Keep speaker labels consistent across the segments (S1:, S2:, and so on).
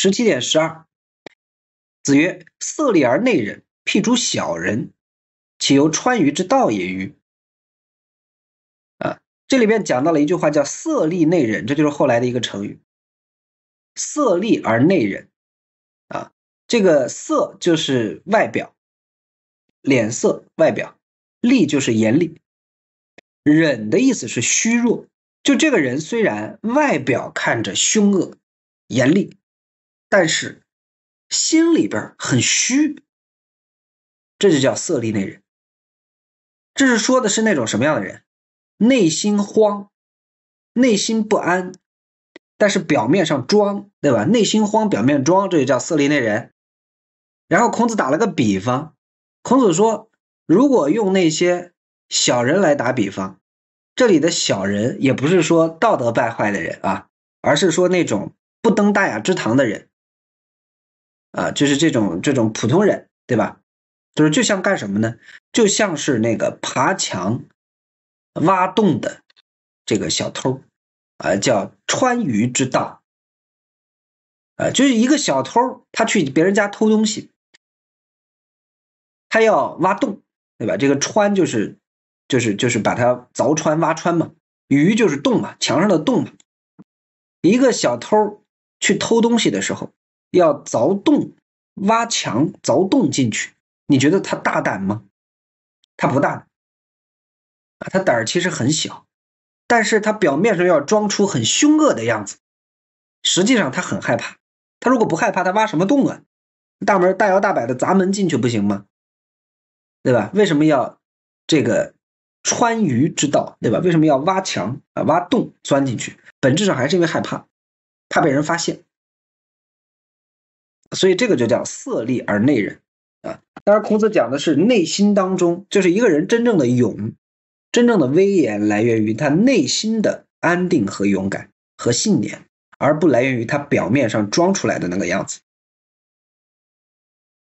S1: 十七点十二，子曰：“色厉而内荏，譬诸小人，岂由川渝之道也与？”啊，这里边讲到了一句话，叫“色厉内荏”，这就是后来的一个成语。色厉而内荏，啊，这个色就是外表，脸色外表，厉就是严厉，忍的意思是虚弱。就这个人虽然外表看着凶恶严厉，但是心里边很虚，这就叫色厉内荏。这是说的是那种什么样的人？内心慌，内心不安。但是表面上装，对吧？内心慌，表面装，这就叫色厉内荏。然后孔子打了个比方，孔子说，如果用那些小人来打比方，这里的小人也不是说道德败坏的人啊，而是说那种不登大雅之堂的人，啊，就是这种这种普通人，对吧？就是就像干什么呢？就像是那个爬墙、挖洞的这个小偷。啊，叫川渝之道，啊，就是一个小偷，他去别人家偷东西，他要挖洞，对吧？这个穿就是就是就是把它凿穿、挖穿嘛，鱼就是洞嘛，墙上的洞嘛。一个小偷去偷东西的时候，要凿洞、挖墙、凿洞进去，你觉得他大胆吗？他不大胆，他胆儿其实很小。但是他表面上要装出很凶恶的样子，实际上他很害怕。他如果不害怕，他挖什么洞啊？大门大摇大摆的砸门进去不行吗？对吧？为什么要这个穿鱼之道？对吧？为什么要挖墙啊、挖洞钻进去？本质上还是因为害怕，怕被人发现。所以这个就叫色厉而内荏啊。当然，孔子讲的是内心当中，就是一个人真正的勇。真正的威严来源于他内心的安定和勇敢和信念，而不来源于他表面上装出来的那个样子。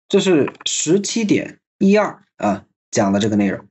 S1: 这是十七点一二啊讲的这个内容。